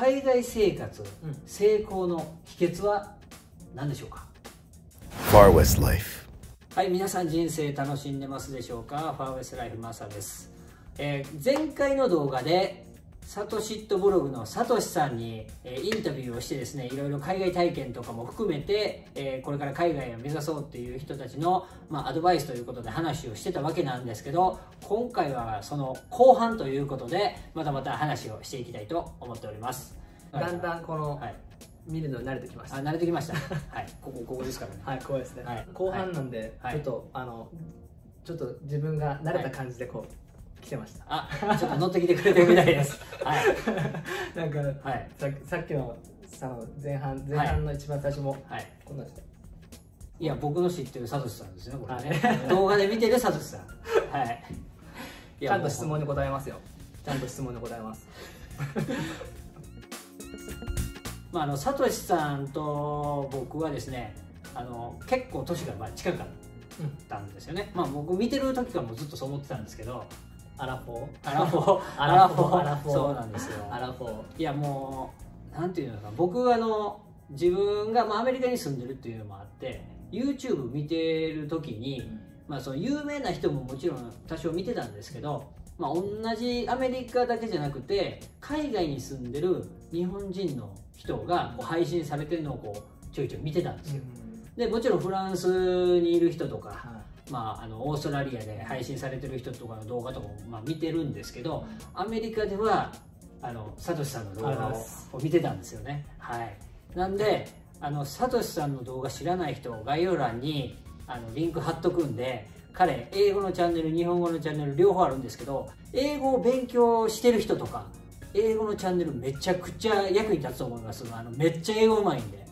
海外生活、うん。成功の秘訣は何でしょうか？Far West Life. はい皆さん人生楽しんでますでしょうか？ファーウェスライフマサです、えー前回の動画でサトシットブログのサトシさんに、えーインタビューをしてですねいろいろ海外体験とかも含めて、えーこれから海外を目指そうっていう人たちの、まあ、アドバイスということで話をしてたわけなんですけど今回はその後半ということでまたまた話をしていきたいと思っております。だんだんこの、はい。見るのに慣れてきました。あ慣れてきました。はい。ここここですからね。はい。こうですね、はい。後半なんで、はい。ちょっとあのちょっと自分が慣れた感じでこう、来てました。あちょっと乗ってきてくれてるみたいです。はい。なんかはい。ささっきのさの前半前半の一番最初も、はい。こんなんでしたいや僕の知ってるサトシさんですねこれね。動画で見てるサトシさん。はい。ちゃんと質問に答えますよ。ちゃんと質問に答えます。まああのサトシさんと僕はですねあの結構年がまあ近かったんですよね、まあ僕見てる時からもうずっとそう思ってたんですけどアラフォー？アラフォー。アラフォー？アラフォー。そうなんですよ。アラフォー。いやもうなんていうのかな。僕あの自分が、まあ、アメリカに住んでるっていうのもあって YouTube 見てる時に、まあ、その有名な人ももちろん多少見てたんですけど、まあ、同じアメリカだけじゃなくて海外に住んでる日本人の人がこう配信されてるのをこうちょいちょい見てたんですよ。でもちろんフランスにいる人とか、はまあ、あのオーストラリアで配信されてる人とかの動画とかも、まあ、見てるんですけどアメリカではあのサトシさんの動画を見てたんですよね。はい、なんであのサトシさんの動画知らない人概要欄にあのリンク貼っとくんで彼英語のチャンネル日本語のチャンネル両方あるんですけど英語を勉強してる人とか英語のチャンネルめちゃくちゃ役に立つと思いますあのめっちゃ英語うまいんで。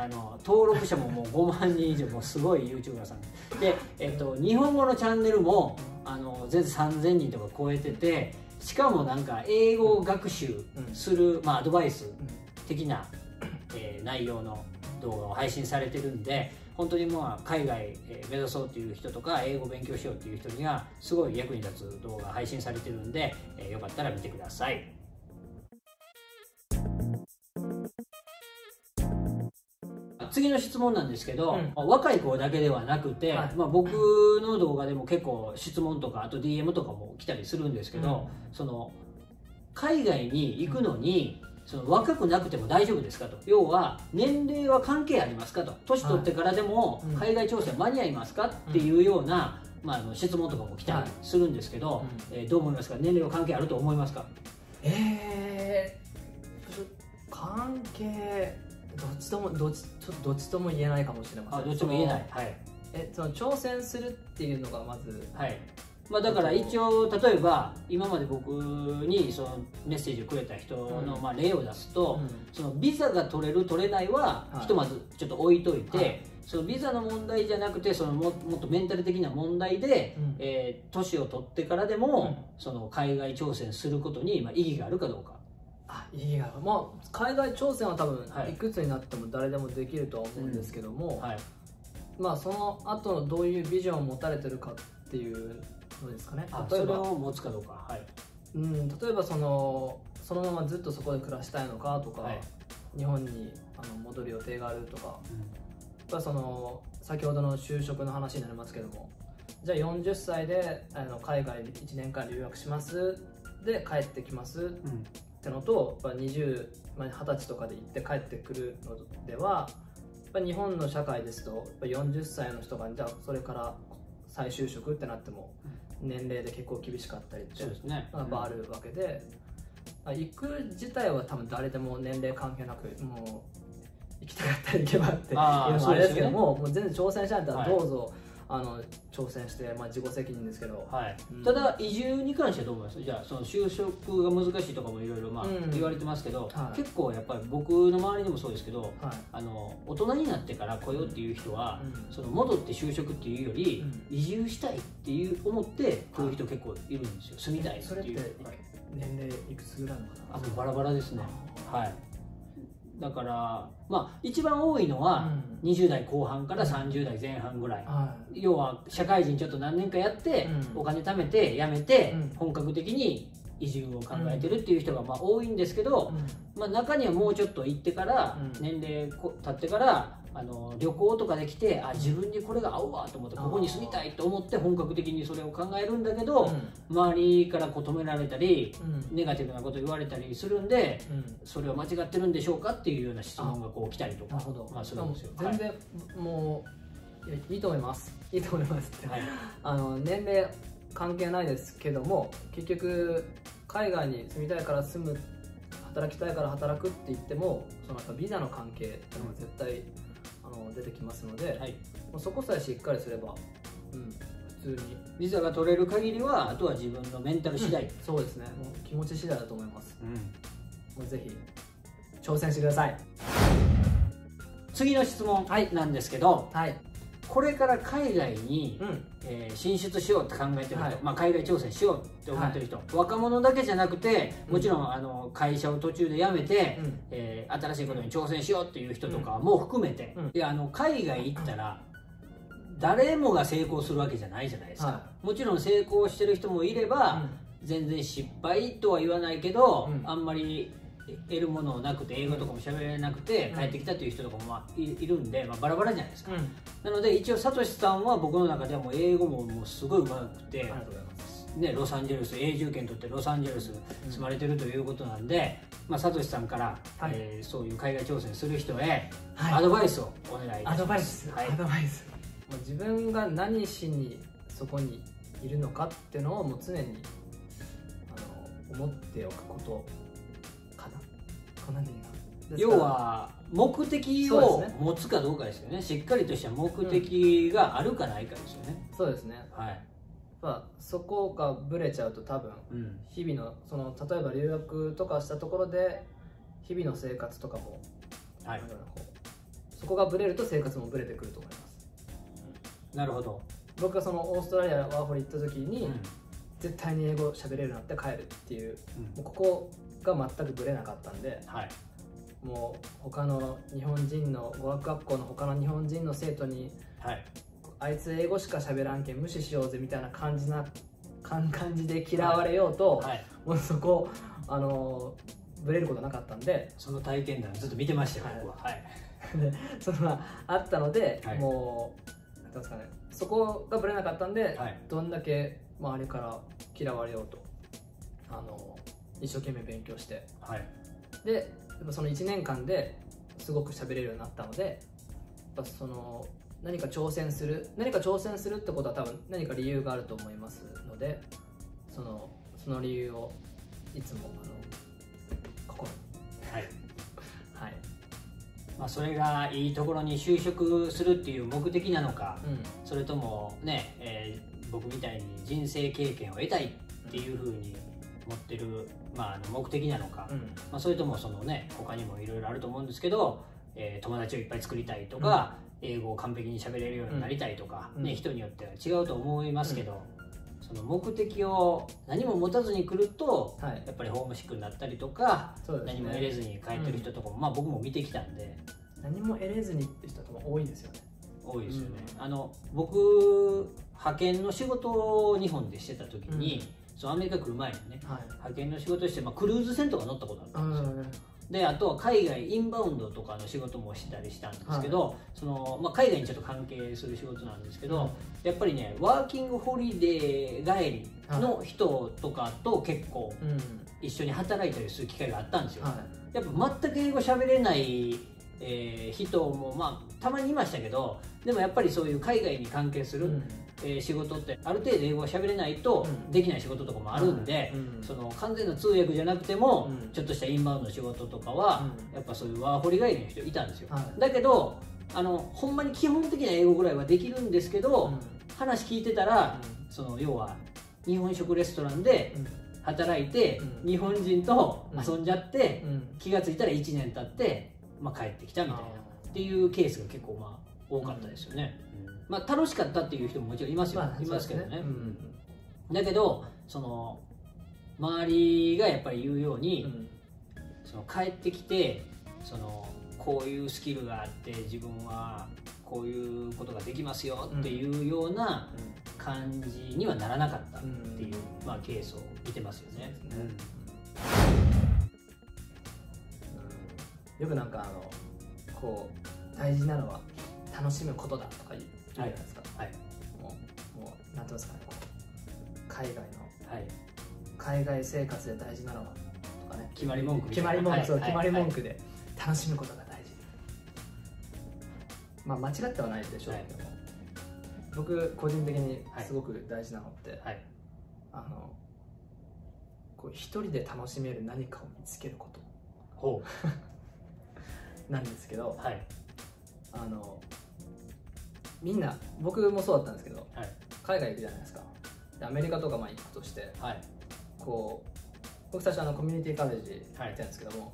あの登録者ももう5万人以上もうすごい YouTuber さん。で、えっと、日本語のチャンネルもあの全然3000人とか超えててしかもなんか英語学習する、まあ、アドバイス的な、えー内容の動画を配信されてるんで本当にまあ海外、えー目指そうっていう人とか英語勉強しようっていう人にはすごい役に立つ動画配信されてるんで、えーよかったら見てください。次の質問なんですけど、うん。まあ若い子だけではなくて、はい。まあ、僕の動画でも結構質問とかあと DM とかも来たりするんですけど、その海外に行くのに、その若くなくても大丈夫ですかと。要は年齢は関係ありますかと。年取ってからでもうん。海外挑戦間に合いますかっていうような、まあ、あの質問とかも来たりするんですけど、えーどう思いますか？年齢は関係あると思いますか？えー、関係どっちともどっちちょっとどっちとも言えないかもしれません。あどっちも言えない。はいえその挑戦するっていうのがまず。はい。まあ、だから一応例えば今まで僕にそのメッセージをくれた人のうん。まあ例を出すと、うん。そのビザが取れる取れないははい。ひとまずちょっと置いといて、はい。そのビザの問題じゃなくてそのももっとメンタル的な問題で、うん。えー年を取ってからでも、うその海外挑戦することにまあ意義があるかどうか。あいいやまあ海外挑戦は多分はい。いくつになっても誰でもできるとは思うんですけども、はい。まあその後のどういうビジョンを持たれてるかっていうのですかね。例えばを持つかどうか。はい。うん、例えばそのそのままずっとそこで暮らしたいのかとか、はい。日本にあの戻る予定があるとか。やっぱりその先ほどの就職の話になりますけどもじゃあ40歳であの海外に1年間留学します。で帰ってきます。うんってのとやっぱ20、まあ、20歳とかで行って帰ってくるのでは日本の社会ですとやっぱ40歳の人がじゃあそれから再就職ってなっても年齢で結構厳しかったりってあるわけで、あ行く自体は多分誰でも年齢関係なくもう行きたかったら行けばっていうのあーもあれですけどももう全然挑戦したんだったらはいどうぞ、あの挑戦して、まあ、自己責任ですけど、はい。うん。ただ移住に関してはどう思います？じゃあその就職が難しいとかもいろいろ言われてますけど、はい。結構やっぱり僕の周りでもそうですけどはい。あの大人になってから来ようっていう人は、うん。その戻って就職っていうより、う移住したいっていう思って来る人結構いるんですよ。住みたいってそれってい。う年齢いくつぐらいのかなあもうバラバラですね。はいだからまあ一番多いのはうん。20代後半から30代前半ぐらい、はい。要は社会人ちょっと何年かやって、うん。お金貯めて辞めて、うん。本格的に移住を考えてるっていう人がまあ多いんですけど、まあ、中にはもうちょっと行ってから、うん。年齢こ経ってからあの旅行とかで来てあ自分にこれが合うわと思ってここに住みたいと思って本格的にそれを考えるんだけど、うん。周りからこう止められたりうん。ネガティブなこと言われたりするんでうん。それは間違ってるんでしょうかっていうような質問がこう来たりとかまあ、するんですよ。全然、もういやいいと思います。いいと思いますって、はい、はいあの年齢関係ないですけども結局海外に住みたいから住む働きたいから働くって言ってもそのやっぱビザの関係っていうのが絶対あの出てきますので、はい、もうそこさえしっかりすれば、うん、普通に。ビザが取れる限りはあとは自分のメンタル次第、そうですね。もう気持ち次第だと思います。うん。もうぜひ挑戦してください。次の質問はいなんですけど、はいこれから海外に、うん。えー進出しようって考えてる人、はい。まあ、海外挑戦しようって思ってる人、若者だけじゃなくてもちろんあの会社を途中で辞めて、うん。えー新しいことに挑戦しようっていう人とかも含めて、うん。であの海外行ったら誰もが成功するわけじゃないじゃないですか、はもちろん成功してる人もいれば、全然失敗とは言わないけど、うん。あんまり得るものなくて英語とかも喋れなくてうん。帰ってきたという人とかもまあいいるんで、まあ、バラバラじゃないですか、うん、うん、なので一応サトシさんは僕の中ではもう英語ももうすごいうまくてね、ロサンゼルス永住権取ってロサンゼルス住まれてるということなんで、まあ、サトシさんから、はい。えーそういう海外挑戦する人へはい。アドバイスをお願いいたします、アドバイス、はい。アドバイス。もう自分が何しにそこにいるのかっていうのをもう常にあの思っておくことかなでいいな。ですから要は目的を持つかどうかですよね。しっかりとした目的があるかないかですよね、そうですね、はい、まあ、そこがブレちゃうと多分うん。日々のその例えば留学とかしたところで日々の生活とかも、はい。そこがブレると生活もブレてくると思います。なるほど、僕がそのオーストラリアワーホリ行った時に、うん。絶対に英語喋れるなって帰るっていううん。もうここが全くブレなかったんではい。もう他の日本人の語学学校の他の日本人の生徒にはい。あいつ英語しか喋らんけん無視しようぜみたいな感じな感感じで嫌われようと、はい。もうそこあのブレることなかったんでその体験談ずっと見てましたよ、はい。僕は。はい。で そのあったので、はい。もうなんですかねそこがブレなかったんで、はい。どんだけ周りから嫌われようとあの一生懸命勉強して。はい。でやっぱその1年間ですごく喋れるようになったのでやっぱその何か挑戦する何か挑戦するってことは多分何か理由があると思いますのでそのその理由をいつもあの心に。はい。はい、まあ、それがいいところに就職するっていう目的なのかうん。それともね、えー僕みたいに人生経験を得たいっていうふうに持ってる、まあ、目的なのか、うん。まあ、それともそのね他にもいろいろあると思うんですけど、えー友達をいっぱい作りたいとか、英語を完璧に喋れるようになりたいとか、うん。ね、人によっては違うと思いますけど、その目的を何も持たずに来るとはい。やっぱりホームシックになったりとか、ね。何も得れずに帰ってる人とかも、まあ、僕も見てきたんで。何も得れずにって人とも多いですよね。多いですよね。あの僕派遣の仕事を日本でしてた時に、そのアメリカ来る前にねはい。派遣の仕事して、まあ、クルーズ船とか乗ったことあったんですよ、うんであとは海外インバウンドとかの仕事もしたりしたんですけど、そのまあ、海外にちょっと関係する仕事なんですけど、やっぱりねワーキングホリデー帰りの人とかと結構うん。一緒に働いたりする機会があったんですよ、はやっぱ全く英語喋れない、えー人もまあたまにいましたけどでもやっぱりそういう海外に関係する、いうん。えー仕事ってある程度英語が喋れないとうん。できない仕事とかもあるんで、うん。その完全な通訳じゃなくても、うん。ちょっとしたインバウンドの仕事とかは、うん。やっぱそういうワーホリ帰りの人いたんですよ、はい。だけどあのほんまに基本的な英語ぐらいはできるんですけど、うん。話聞いてたら、その要は日本食レストランで働いて、うん。日本人と遊んじゃって、うん。気が付いたら1年経って、まあ、帰ってきたみたいなっていうケースが結構まあ多かったですよね、まあ、楽しかったっていう人ももちろんいますよ、まあいますけどね。ね。うん。だけどその周りがやっぱり言うように、うん。その帰ってきてそのこういうスキルがあって自分はこういうことができますよっていうような感じにはならなかったっていう、まあ、ケースを見てますよね。ねよくなんかあのこう大事なのは楽しむことだとか言うじゃないですか、はい。もうもうなんていうんですかね海外のはい、海外生活で大事なのはとかね。決まり文句決まり文句、はいはいそう決まり文句で。楽しむことが大事、まあ間違ってはないでしょうけども、僕個人的にすごく大事なのって、はい。あのこう一人で楽しめる何かを見つけること。ほ なんですけどうはい。あのみんな僕もそうだったんですけどはい。海外行くじゃないですか。でアメリカとかまあ行くとしてはい。こう僕最初あのコミュニティカレッジ行ってたんですけども、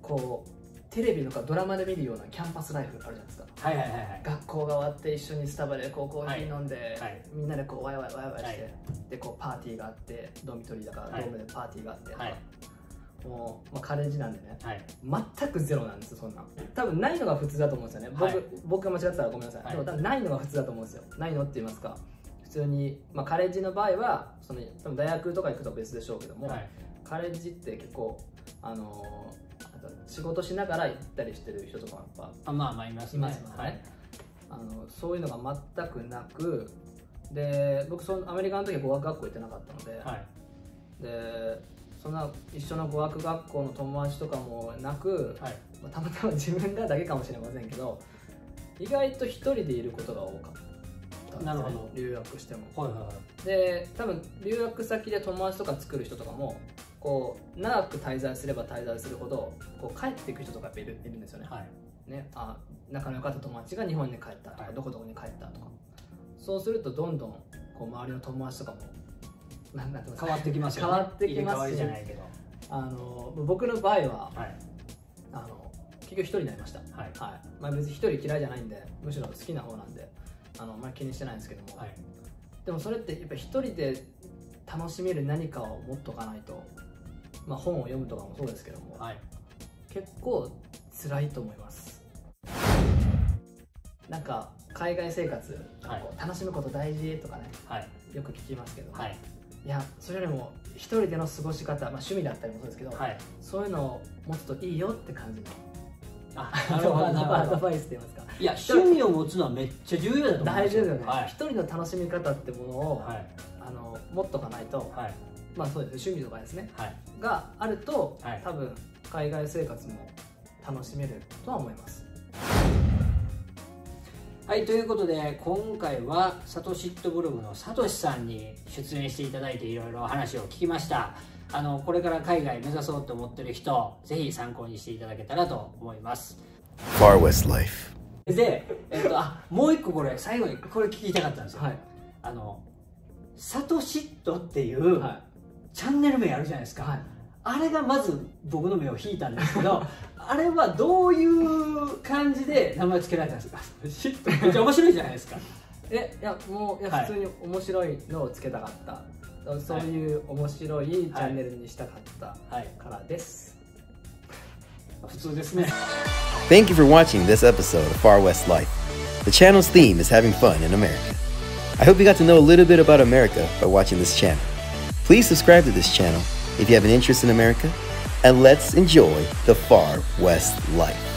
こうテレビとかドラマで見るようなキャンパスライフがあるじゃないですか。はいはいはいはい。学校が終わって一緒にスタバでこうコーヒー飲んで、はい。みんなでこうワイワイワイワイして、はい。でこうパーティーがあってドミトリーだからはい。ドームでパーティーがあって、はいもう、まあ、カレッジなんでね。はい。全くゼロなんですよそんなん。多分ないのが普通だと思うんですよね。僕,、はい。僕が間違ってたらごめんなさい、はい。でも多分ないのが普通だと思うんですよ。ないのって言いますか。普通に、まあ、カレッジの場合はその多分大学とか行くと別でしょうけども、はい。カレッジって結構あのー仕事しながら行ったりしてる人とかもやっぱあまあまあいますね。いますよね、はい。あのそういうのが全くなくで僕そのアメリカの時は語学学校行ってなかったので、はい。でそんな一緒の語学学校の友達とかもなく、はい。まあたまたま自分らだけかもしれませんけど意外と一人でいることが多かったなるほど。留学しても。はいはいはい。で多分留学先で友達とか作る人とかもこう長く滞在すれば滞在するほどこう帰っていく人とかいるいるんですよね,、はい。ねあ仲の良かった友達が日本に帰ったとか、はい。どこどこに帰ったとか。そうするとどんどんこう周りの友達とかもなんな変わってきますよね。変わってきますじゃないけど。あの僕の場合ははい。あの結局一人になりました、はい。はい。まあ、別に一人嫌いじゃないんでむしろ好きな方なんであのあんまり気にしてないんですけども、はい。でもそれってやっぱ一人で楽しめる何かを持っとかないと、まあ、本を読むとかもそうですけども、はい。結構辛いと思います。なんか海外生活、はい。楽しむこと大事とかねはい。よく聞きますけど、はいいやそれよりも一人での過ごし方、まあ、趣味だったりもそうですけど、はい。そういうのを持つといいよって感じの。あ なるほどアドバイスって言いますか。いや趣味を持つのはめっちゃ重要だと思うん大事ですよね、はい。一人の楽しみ方ってものを、はい。あの持っとかないと、はい。まあそうです趣味とかですね。はい。があると、はい。多分海外生活も楽しめるとは思いますはいということで今回はサトシットブログのサトシさんに出演していただいていろいろ話を聞きました。あのこれから海外目指そうと思ってる人ぜひ参考にしていただけたらと思います。Far West Life. で、えっと、あもう一個これ最後にこれ聞きたかったんですよ、はい。あのサトシットっていうはチャンネル名あるじゃないですか、はいあれがまず僕の目を引いたんですけどあれはどういう感じで名前付けられたんですかシットめっちゃ面白いじゃないですかえいやもういやはい普通に面白いのをつけたかった、そういう面白いチャンネルにしたかったはいからです、普通ですね Thank you for watching this episode of Far West Life. The channel's theme is having fun in America. I hope you got to know a little bit about America by watching this channel. Please subscribe to this channel if you have an interest in America, and let's enjoy the Far West Life.